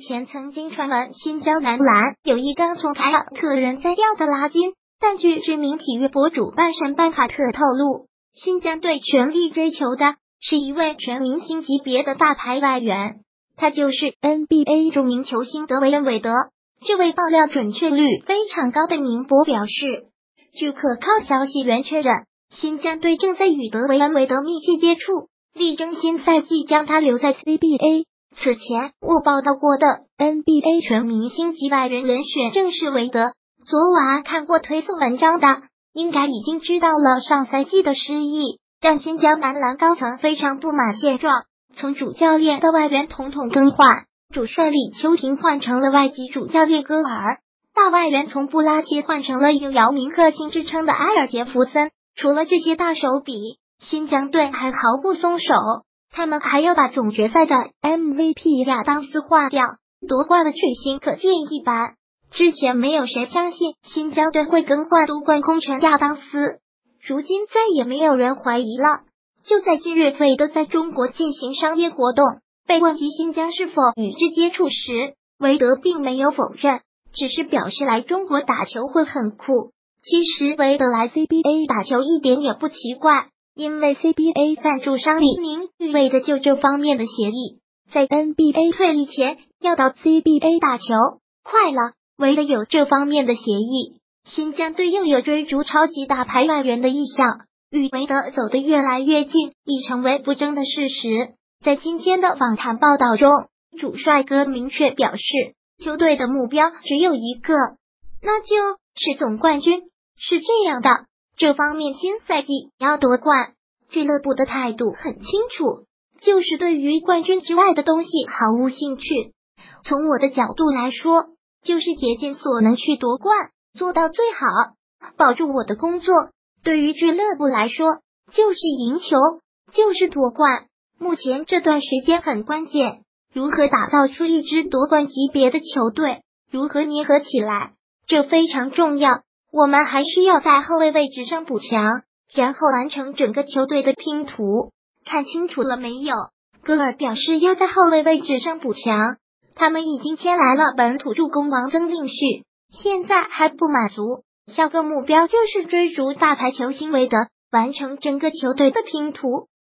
前曾经传闻新疆男篮有一刚从凯尔特人摘掉的拉金，但据知名体育博主半神半卡特透露，新疆队全力追求的是一位全明星级别的大牌外援，他就是 NBA 著名球星德维恩·韦德。这位爆料准确率非常高的名博表示，据可靠消息源确认，新疆队正在与德维恩·韦德密切接触，力争新赛季将他留在 CBA。此前我报道过的 NBA 全明星级外援人选正是韦德。昨晚看过推送文章的，应该已经知道了上赛季的失意，让新疆男篮高层非常不满现状，从主教练到外援统统更换。主帅李秋婷换成了外籍主教练戈尔，大外援从布拉切换成了有姚明克星之称的埃尔杰弗森。除了这些大手笔，新疆队还毫不松手，他们还要把总决赛的 MVP 亚当斯换掉，夺冠的决心可见一斑。之前没有谁相信新疆队会更换夺冠功臣亚当斯，如今再也没有人怀疑了。就在近日，韦德在中国进行商业活动。被问及新疆是否与之接触时，韦德并没有否认，只是表示来中国打球会很酷。其实韦德来 CBA 打球一点也不奇怪，因为 CBA 赞助商李宁与韦德就这方面的协议，在 NBA 退役前要到 CBA 打球。快了，韦德有这方面的协议，新疆队又有追逐超级大牌外援的意向，与韦德走得越来越近，已成为不争的事实。在今天的访谈报道中，主帅哥明确表示，球队的目标只有一个，那就是总冠军。是这样的，这方面新赛季要夺冠，俱乐部的态度很清楚，就是对于冠军之外的东西毫无兴趣。从我的角度来说，就是竭尽所能去夺冠，做到最好，保住我的工作。对于俱乐部来说，就是赢球，就是夺冠。目前这段时间很关键，如何打造出一支夺冠级别的球队，如何粘合起来，这非常重要。我们还需要在后卫位置上补强，然后完成整个球队的拼图。看清楚了没有？戈尔表示要在后卫位置上补强，他们已经签来了本土助攻王曾令旭，现在还不满足，下个目标就是追逐大牌球星韦德，完成整个球队的拼图。